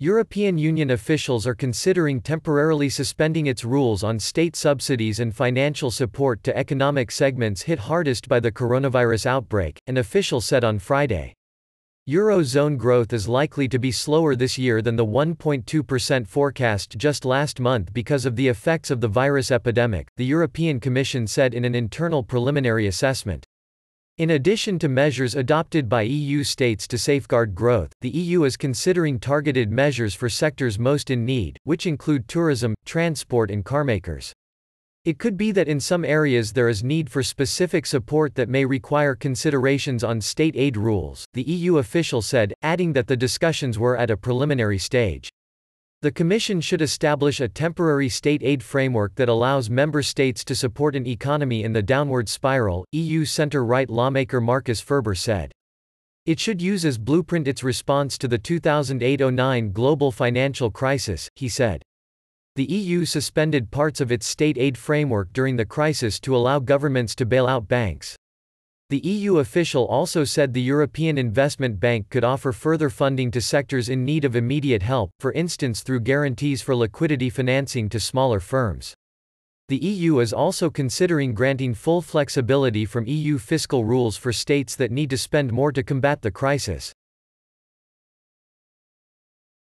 European Union officials are considering temporarily suspending its rules on state subsidies and financial support to economic segments hit hardest by the coronavirus outbreak, an official said on Friday. Eurozone growth is likely to be slower this year than the 1.2% forecast just last month because of the effects of the virus epidemic, the European Commission said in an internal preliminary assessment. In addition to measures adopted by EU states to safeguard growth, the EU is considering targeted measures for sectors most in need, which include tourism, transport and carmakers. It could be that in some areas there is need for specific support that may require considerations on state aid rules, the EU official said, adding that the discussions were at a preliminary stage. The Commission should establish a temporary state aid framework that allows member states to support an economy in the downward spiral, EU center-right lawmaker Markus Ferber said. It should use as blueprint its response to the 2008-09 global financial crisis, he said. The EU suspended parts of its state aid framework during the crisis to allow governments to bail out banks. The EU official also said the European Investment Bank could offer further funding to sectors in need of immediate help, for instance through guarantees for liquidity financing to smaller firms. The EU is also considering granting full flexibility from EU fiscal rules for states that need to spend more to combat the crisis.